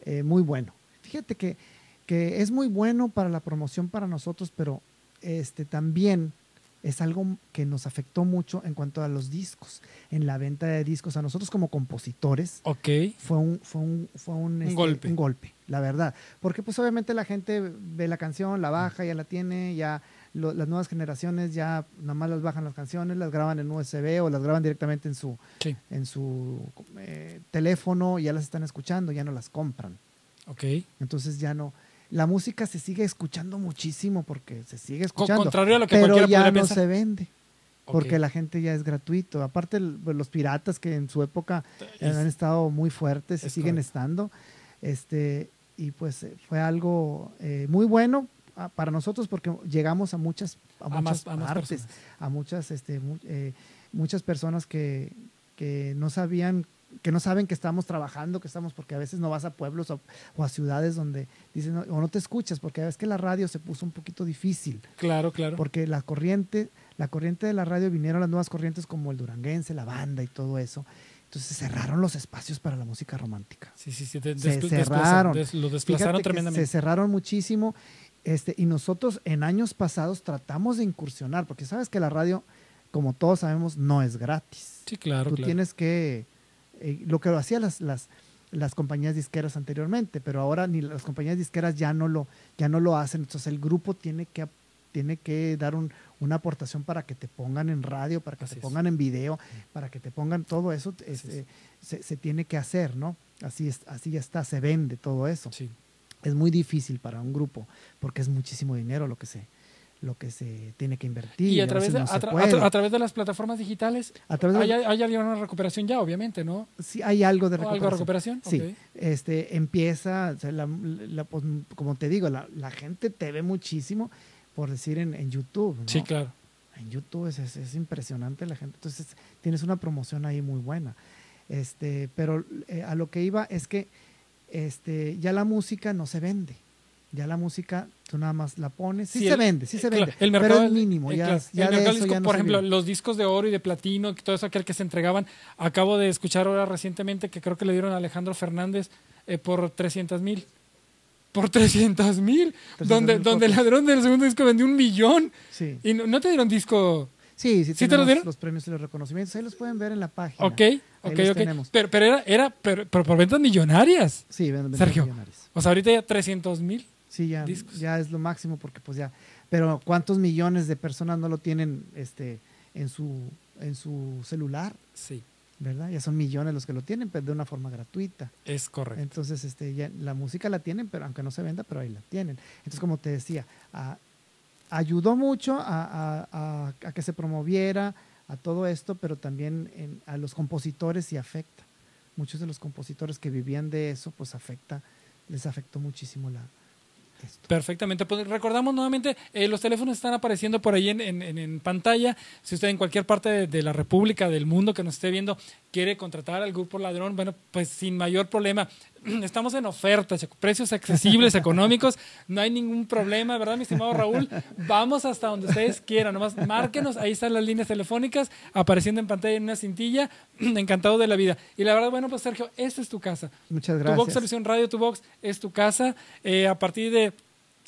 eh, muy bueno. Fíjate que, que, es muy bueno para la promoción para nosotros, pero este, también es algo que nos afectó mucho en cuanto a los discos, en la venta de discos. A nosotros como compositores okay. fue un, fue un, fue un, este, golpe. un golpe, la verdad. Porque pues obviamente la gente ve la canción, la baja, ya la tiene, ya las nuevas generaciones ya nada más las bajan las canciones, las graban en USB o las graban directamente en su, en su eh, teléfono, ya las están escuchando, ya no las compran. Ok. Entonces ya no. La música se sigue escuchando muchísimo porque se sigue escuchando. Contrario a lo que pero ya no se vende. Porque la gente ya es gratuito. Aparte, pues, los piratas que en su época han estado muy fuertes y siguen estando. Este, y pues eh, fue algo eh, muy bueno para nosotros porque llegamos a muchas, a, muchas partes, a muchas, este, eh, muchas personas que, que no sabían que no saben que estamos trabajando, que estamos, porque a veces no vas a pueblos o, a ciudades donde dicen, o no te escuchas, porque a veces que la radio se puso un poquito difícil. Claro, claro. Porque la corriente, la corriente de la radio vinieron las nuevas corrientes como el duranguense, la banda y todo eso. Entonces cerraron los espacios para la música romántica. Sí, sí, sí. se cerraron. lo desplazaron tremendamente. Se cerraron muchísimo este, y nosotros en años pasados tratamos de incursionar, porque sabes que la radio, como todos sabemos, no es gratis. Sí, claro. Tú tienes que, eh, lo que lo hacían las, las, las compañías disqueras anteriormente, pero ahora ni las compañías disqueras ya no lo, ya no lo hacen. Entonces el grupo tiene que, tiene que dar un, una aportación para que te pongan en radio, para que te pongan en video, para que te pongan todo eso, este, se, se, tiene que hacer, ¿no? Así, es, así ya está, se vende todo eso. Sí es muy difícil para un grupo porque es muchísimo dinero lo que se lo que se tiene que invertir. Y a, través, de, a, través de las plataformas digitales, a través hay, hay, una recuperación ya, obviamente, ¿no? Sí, hay algo de recuperación. ¿Algo de recuperación? Sí, este, empieza, pues, como te digo, la, gente te ve muchísimo, por decir, en, en YouTube. Sí, claro. En YouTube es, es, impresionante la gente. Entonces, tienes una promoción ahí muy buena. Este, pero eh, a lo que iba es que este, ya la música no se vende. Ya la música, tú nada más la pones. Sí, se vende, sí se vende. El mercado, pero es mínimo. Ya, ya por ejemplo, los discos de oro y de platino, todo eso aquel que se entregaban. Acabo de escuchar ahora recientemente que creo que le dieron a Alejandro Fernández eh, por 300 mil. Por 300 mil. Donde, donde el ladrón del segundo disco vendió un millón. Sí. Y no, te dieron disco. Sí, sí, ¿Sí te lo dieron? Los premios y los reconocimientos. Ahí los pueden ver en la página. Ok. Ok, ok. Pero, pero era, era pero, por ventas millonarias. Sí, ventas Sergio. millonarias. O sea, ahorita ya 300 mil. Sí, ya, ya es lo máximo porque pues ya. Pero ¿cuántos millones de personas no lo tienen este, en, su, en su celular? Sí. ¿verdad? Ya son millones los que lo tienen, pero de una forma gratuita. Es correcto. Entonces, este, ya, la música la tienen, pero aunque no se venda, pero ahí la tienen. Entonces, como te decía, ayudó mucho a, a- a- que se promoviera a todo esto, pero también en- a los compositores y afecta. Muchos de los compositores que vivían de eso, pues afecta, les afectó muchísimo la esto. Perfectamente. Pues recordamos nuevamente, eh, los teléfonos están apareciendo por ahí en, en- en- en pantalla. Si usted en cualquier parte de, de la República, del mundo que nos esté viendo, quiere contratar al Grupo Ladrón, bueno, pues sin mayor problema. Estamos en ofertas, precios accesibles, económicos, no hay ningún problema, ¿verdad, mi estimado Raúl? Vamos hasta donde ustedes quieran, nomás márquenos, ahí están las líneas telefónicas apareciendo en pantalla en una cintilla, encantado de la vida. Y la verdad, bueno, pues Sergio, esta es tu casa. Muchas Tu Box gracias. Televisión Radio, Tu Box es tu casa. Eh, a partir de,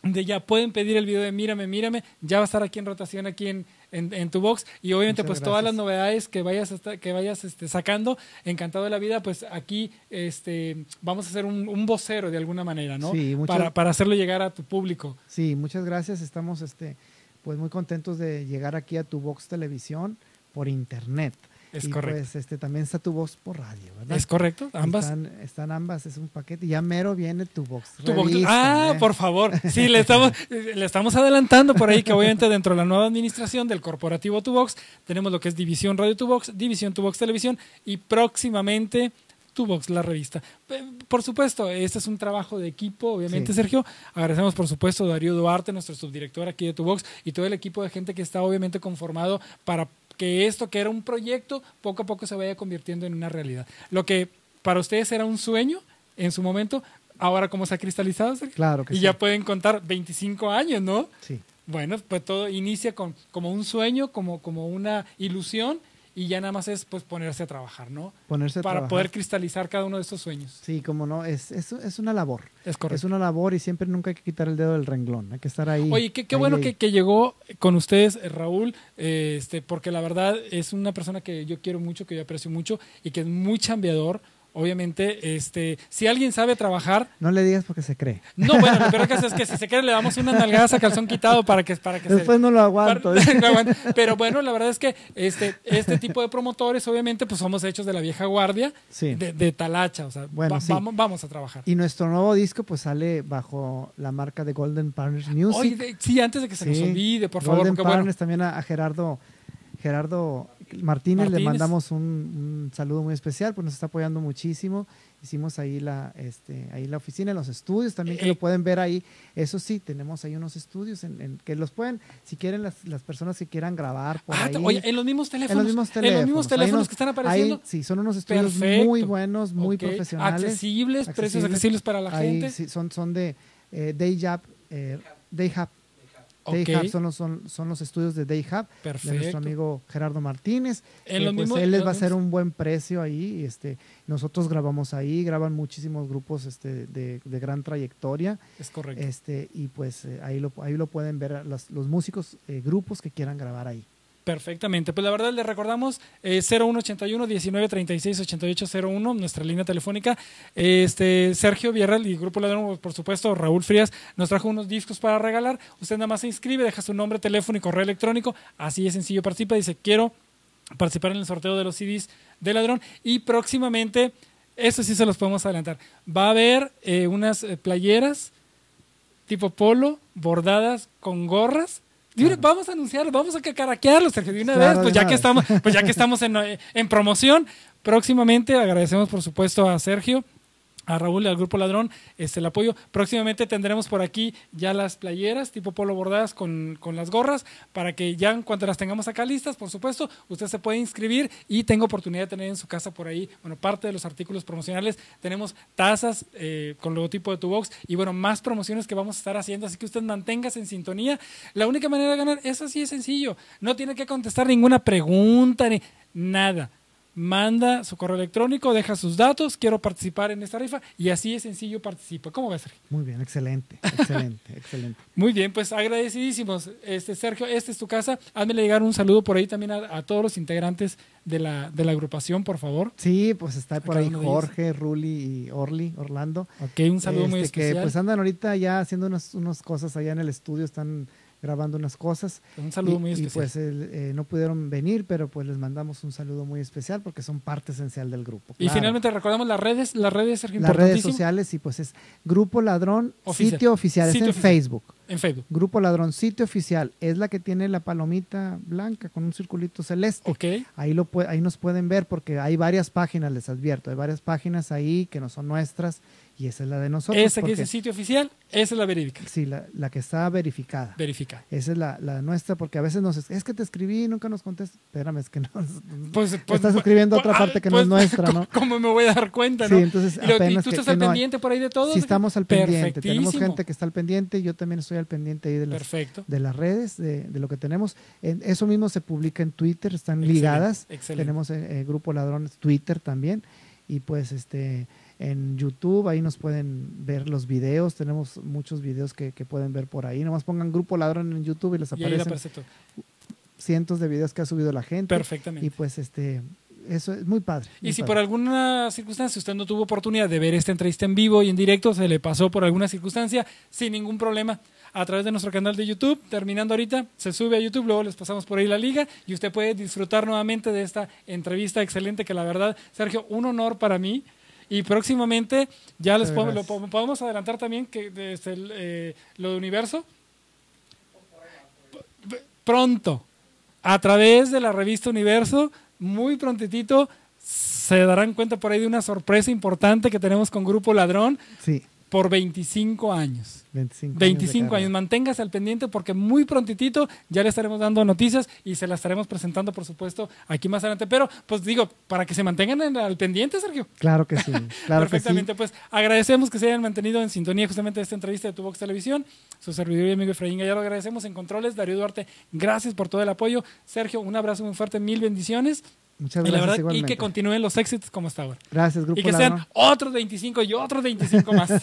de ya pueden pedir el video de Mírame, Mírame. Ya va a estar aquí en rotación, aquí en, en, en Tu Box. Y obviamente, Muchas pues todas las novedades que vayas, a estar- que vayas este, sacando, encantado de la vida, pues aquí este, vamos a hacer un, un vocero de alguna manera, ¿no? Sí, muchas- para, para hacerlo llegar a tu público. Sí, muchas gracias. Estamos este, pues muy contentos de llegar aquí a tu Vox Televisión por internet. Es y correcto. pues este también está tu Vox por radio, ¿verdad? ¿Es correcto? Ambas. Están, están ambas, es un paquete. Ya mero viene tu Vox. Tu Box- ah, ¿eh? por favor. Sí, le estamos, le estamos adelantando por ahí que obviamente dentro de la nueva administración del corporativo Tubox tenemos lo que es División Radio Tubox, División Tubox Televisión y próximamente Tubox, la revista. Eh, Por supuesto, este es un trabajo de equipo, obviamente, Sí. Sergio. Agradecemos, por supuesto, a Darío Duarte, nuestro subdirector aquí de Tubox, y todo el equipo de gente que está obviamente conformado para que esto, que era un proyecto, poco a poco se vaya convirtiendo en una realidad. Lo que para ustedes era un sueño en su momento, ahora como se ha cristalizado, Sergio? Claro que y sí. ya pueden contar 25 años, ¿no? Sí, Bueno, pues todo inicia con, como un sueño, como, como una ilusión, y ya nada más es pues ponerse a trabajar, ¿no? ponerse a Para trabajar. poder cristalizar cada uno de estos sueños. Sí, como no, es, es, es una labor. Es correcto. Es una labor y siempre nunca hay que quitar el dedo del renglón. Hay que estar ahí. Oye, qué, qué ahí, bueno ahí. que, que llegó con ustedes, eh, Raúl, eh, este, porque la verdad es una persona que yo quiero mucho, que yo aprecio mucho y que es muy chambeador. Obviamente, este, si alguien sabe trabajar, No le digas porque se cree. no, bueno, lo peor que es que si se quiere le damos unas nalgadas a calzón quitado para que, para que se, Después no lo aguanto. Pero bueno, la verdad es que este, este tipo de promotores, obviamente, pues somos hechos de la vieja guardia, Sí. de, de talacha, o sea, Bueno, va- sí. vamos, vamos a trabajar. Y nuestro nuevo disco pues sale bajo la marca de Golden Partners Music. Oye, de- sí, antes de que se nos olvide, por favor, Golden porque bueno, Partners también a, a Gerardo Gerardo Martínez, le mandamos un, un saludo muy especial, pues nos está apoyando muchísimo. Hicimos ahí la, este, ahí la oficina, los estudios también que Eh, lo pueden ver ahí. Eso sí, tenemos ahí unos estudios en, en que los pueden, si quieren las, las personas que quieran grabar por Ah, ahí. oye, en los mismos en teléfonos, los mismos en los mismos teléfonos nos- que están apareciendo, Ahí, sí, son unos estudios Perfecto. muy buenos, muy profesionales. accesibles, precios accesibles. para la Ahí gente. sí, son, son de eh, Dayhub, eh, Dayhub. Ok, Dayhub son los, son, son los estudios de Dayhub de nuestro amigo Gerardo Martínez. Pues, él les va a hacer un buen precio ahí. Este, nosotros grabamos ahí, graban muchísimos grupos este, de, de gran trayectoria. Es correcto. Este, y pues eh, ahí, lo, ahí lo pueden ver los, los músicos, eh, grupos que quieran grabar ahí. Perfectamente. Pues la verdad le recordamos eh, 0181 19 36 88 01, nuestra línea telefónica. Este Sergio Villarreal y Grupo Ladrón, por supuesto, Raúl Frías nos trajo unos discos para regalar. Usted nada más se inscribe, deja su nombre, teléfono y correo electrónico. Así de sencillo participa. Dice, quiero participar en el sorteo de los CDs de Ladrón. Y próximamente, eso sí se los podemos adelantar, va a haber eh, unas eh, playeras tipo polo, bordadas con gorras. Vamos a anunciarlo, vamos a cacaraquearlo, Sergio, de una Claro, vez, pues ya que estamos, pues ya que estamos en, en promoción, próximamente agradecemos por supuesto a Sergio, a Raúl al Grupo Ladrón este, el apoyo. Próximamente tendremos por aquí ya las playeras tipo polo bordadas con, con las gorras para que ya en cuanto las tengamos acá listas, por supuesto, usted se puede inscribir y tenga oportunidad de tener en su casa por ahí, bueno, parte de los artículos promocionales. Tenemos tazas eh, con logotipo de tu box y bueno, más promociones que vamos a estar haciendo, así que usted manténgase en sintonía. La única manera de ganar es así de sencillo. No tiene que contestar ninguna pregunta ni nada manda su correo electrónico, deja sus datos, quiero participar en esta rifa y así es sencillo participa. ¿Cómo ves, Sergio? Muy bien, excelente, excelente, excelente. Muy bien, pues agradecidísimos. Este, Sergio, esta es tu casa. Hazme llegar un saludo por ahí también a, a todos los integrantes de la, de la agrupación, por favor. Sí, pues está por ahí. Jorge, Ruli y Orly, Orlando. Ok, un saludo muy Este, especial. Que pues andan ahorita ya haciendo unas, unas cosas allá en el estudio, están grabando unas cosas. Un saludo y, muy y, especial. pues el- eh, no pudieron venir, pero pues les mandamos un saludo muy especial porque son parte esencial del grupo. y claro. finalmente recordamos las redes, las redes, Sergio, las redes sociales y pues es Grupo Ladrón Oficial. sitio oficial, es en oficial. Facebook. en Facebook. Grupo Ladrón sitio oficial es la que tiene la palomita blanca con un circulito celeste. Ok. Ahí, lo ahí nos pueden ver porque hay varias páginas, les advierto, hay varias páginas ahí que no son nuestras y esa es la de nosotros. Esa que porque- dice sitio oficial, esa es la verídica. Sí, la, la que está verificada. Verificada. Esa es la, la nuestra porque a veces nos... es- Es que te escribí y nunca nos contestas. Espérame, es que no... Pues, estás escribiendo otra parte que no es nuestra, ¿no? ¿Cómo me voy a dar cuenta, Sí, no? entonces y, lo- y apenas tú que- estás que al no pendiente por ahí de todo. Sí, estamos al pendiente. Tenemos gente que está al pendiente. Yo también estoy al pendiente ahí de las, Perfecto. de las redes, de, de lo que tenemos. En- eso mismo se publica en Twitter, están Excelente, ligadas. excelente. Tenemos eh, eh, Grupo Ladrones Twitter también. Y pues este en YouTube ahí nos pueden ver los videos. Tenemos muchos videos que, que pueden ver por ahí. Nomás pongan Grupo Ladrón en YouTube y les aparecen cientos de videos que ha subido la gente. Perfectamente. Y pues este eso es muy padre. Y si padre. por alguna circunstancia usted no tuvo oportunidad de ver esta entrevista en vivo y en directo, se le pasó por alguna circunstancia, sin ningún problema, a través de nuestro canal de YouTube, terminando ahorita, se sube a YouTube, luego les pasamos por ahí la liga y usted puede disfrutar nuevamente de esta entrevista excelente que la verdad, Sergio, un honor para mí. Y próximamente ya les podemos, lo podemos adelantar también que desde el, eh, lo de Universo. Pronto, a través de la revista Universo, muy prontitito, se darán cuenta por ahí de una sorpresa importante que tenemos con Grupo Ladrón Sí, por 25 años. 25 años. de 25 carrera. años. Manténgase al pendiente porque muy prontitito ya le estaremos dando noticias y se las estaremos presentando, por supuesto, aquí más adelante. Pero, pues digo, para que se mantengan en- al pendiente, Sergio. Claro que sí. Claro que sí. Perfectamente, pues agradecemos que se hayan mantenido en sintonía justamente de esta entrevista de Tuvox Televisión. Su servidor y amigo Efraín Gallardo, agradecemos en controles. Darío Duarte, gracias por todo el apoyo. Sergio, un abrazo muy fuerte, mil bendiciones. Muchas y la gracias verdad, y que continúen los éxitos como hasta ahora. Gracias, Grupo y que Ladrón. sean otros 25 y otros 25 más.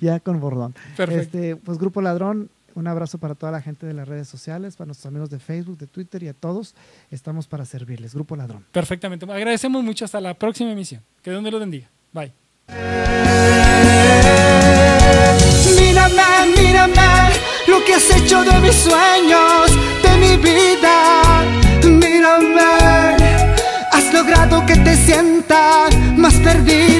Ya con bordón. Perfecto. Este, pues Grupo Ladrón, un abrazo para toda la gente de las redes sociales, para nuestros amigos de Facebook, de Twitter y a todos. Estamos para servirles. Grupo Ladrón. Perfectamente. Agradecemos mucho. Hasta la próxima emisión. Que Dios me lo bendiga. Bye. Mírame, mírame lo que has hecho de mis sueños, de mi vida. Mírame, que te sienta más perdida.